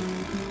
I'm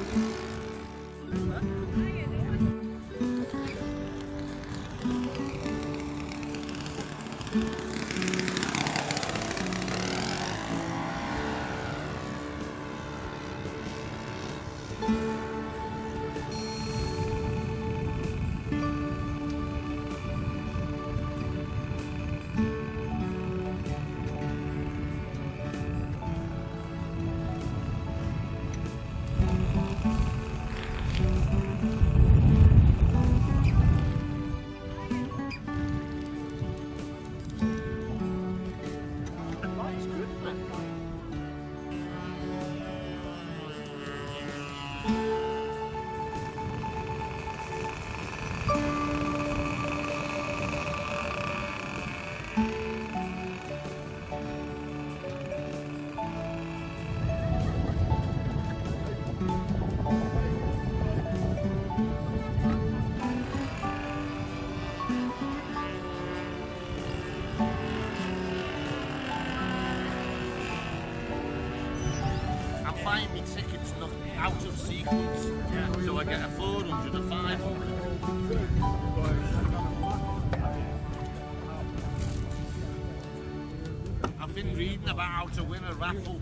I've been reading about how to win a raffle.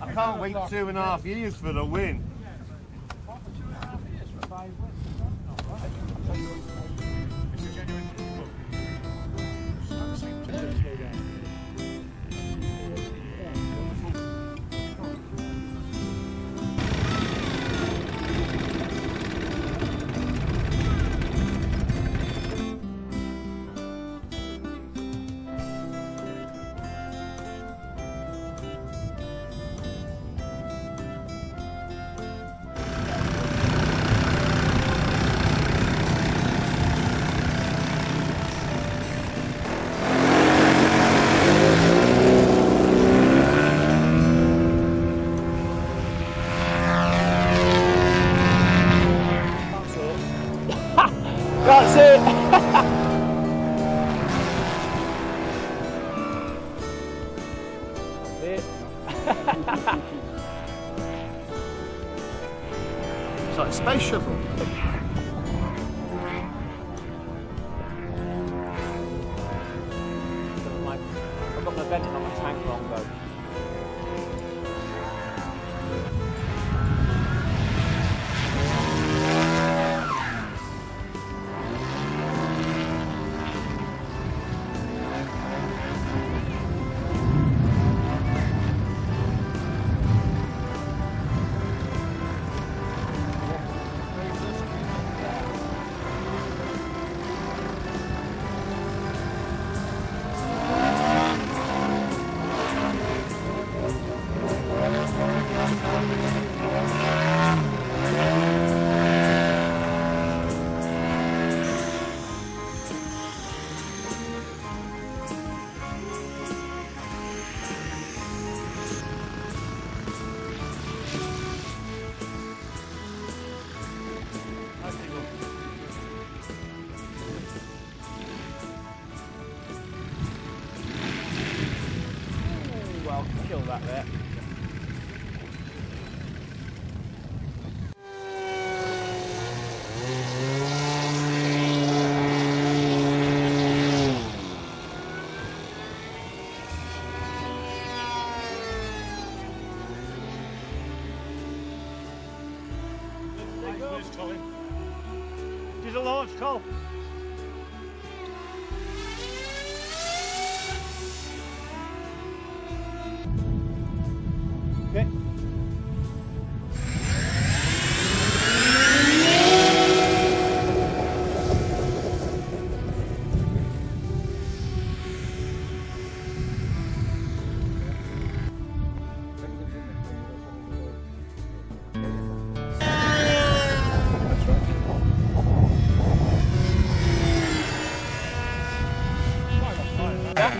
I can't wait two and a half years for the win. I've got my venting on kill that there. There's a large cob. ya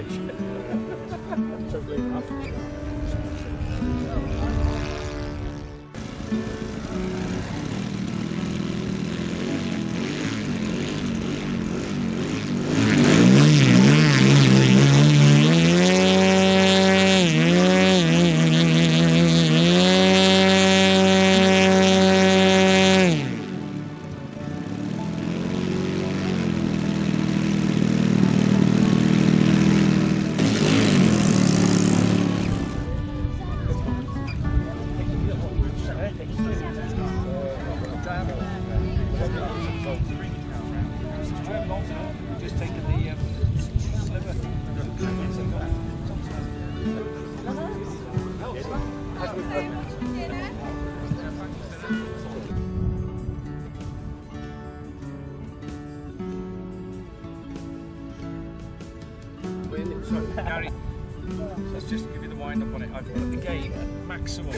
a Sorry, Gary. Let's just give you the wind up on it. I've got the gate at maximum.